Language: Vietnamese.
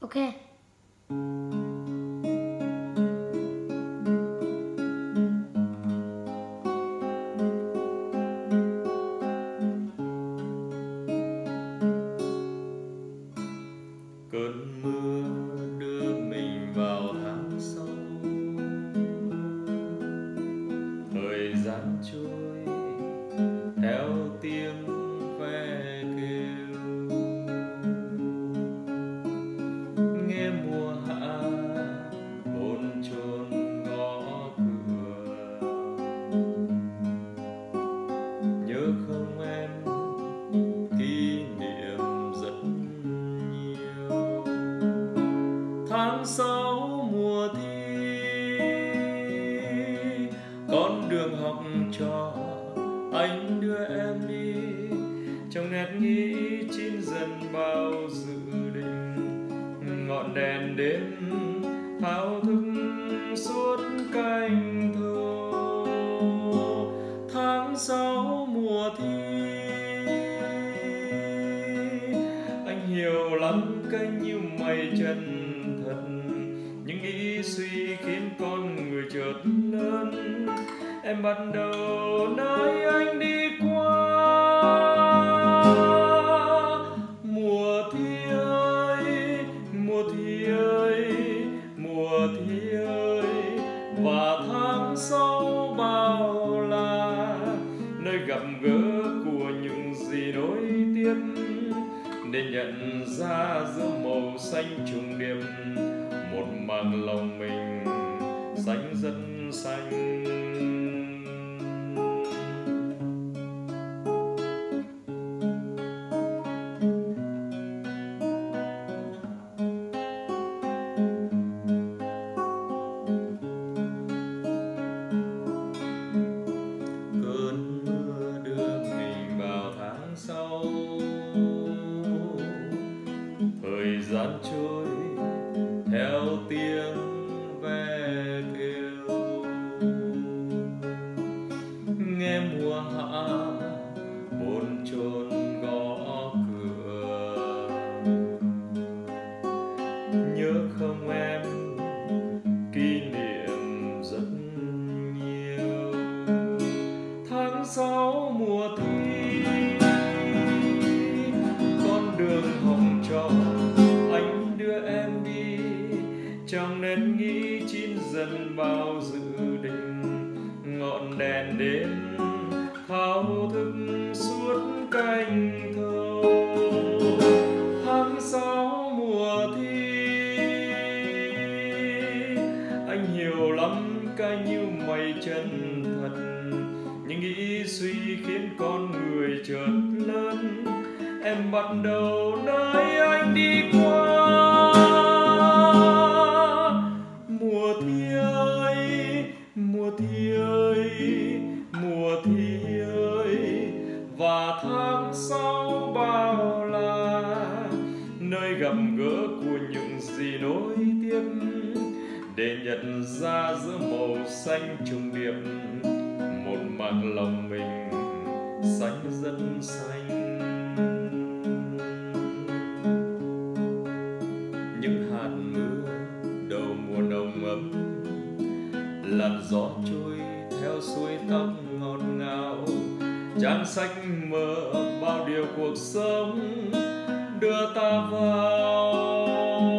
Ok. cơn mưa đưa mình vào tháng sau thời gian trôi sáu mùa thi. Con đường học trò anh đưa em đi, trong nét nghĩ chín dần bao dự định. Ngọn đèn đêm thao thức suốt canh thơ nhiều lắm, cái như mây chân thật. Những nghĩ suy khiến con người chợt lớn. Em bắt đầu nơi anh đi qua. Mùa thi ơi, mùa thi ơi, mùa thi ơi. Và tháng sau bao la, nơi gặp gỡ của những gì nối tiếp để nhận ra giữa màu xanh trùng điệp, một màn lòng mình xanh rất xanh. Tiếng bao dự định ngọn đèn đêm thao thức suốt canh thơ. Tháng sáu mùa thi, anh hiểu lắm cái như mây chân thật. Những nghĩ suy khiến con người chợt lớn, em bắt đầu nơi anh đi qua. Ơi, mùa thi ơi, mùa thi ơi. Và tháng sau bao la, nơi gặp gỡ của những gì nối tiếp. Để nhận ra giữa màu xanh trùng điệp, một mảng lòng mình xanh dân xanh. Những hạt làn gió trôi theo suối tóc ngọt ngào. Trang sách mơ bao điều cuộc sống đưa ta vào.